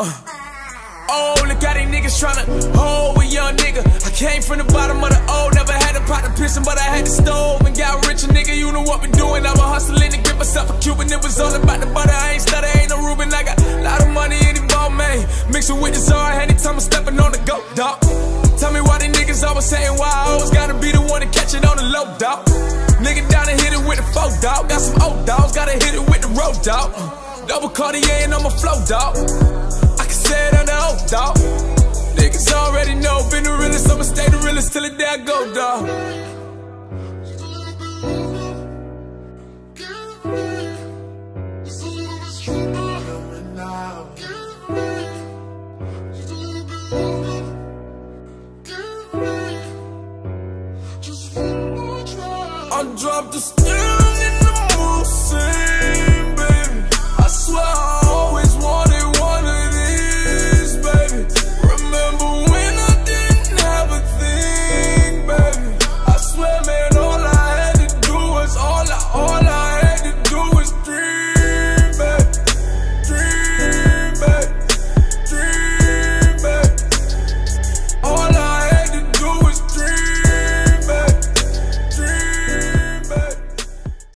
Uh. Oh, look how these niggas tryna hold a young nigga. I came from the bottom of the O, never had a pot to pissin', but I had the stove and got rich. A nigga, you know what we doing. I was hustling to get myself a Cuban. It was all about the butter. I ain't stutter, ain't no Ruben. I got a lot of money in the ball, man. Mixing with the czar, anytime I'm stepping on the go, dog. Tell me why these niggas always saying why I always gotta be the one to catch it on the low, dog. Nigga down and hit it with the four, dog. Got some old dogs, gotta hit it with the road, dog. Double Cartier and I'm a flow, dog. I can say it under oath, dog. Niggas already know, been the realest, I'ma stay the realest till the day I go, dog. I dropped the the moose.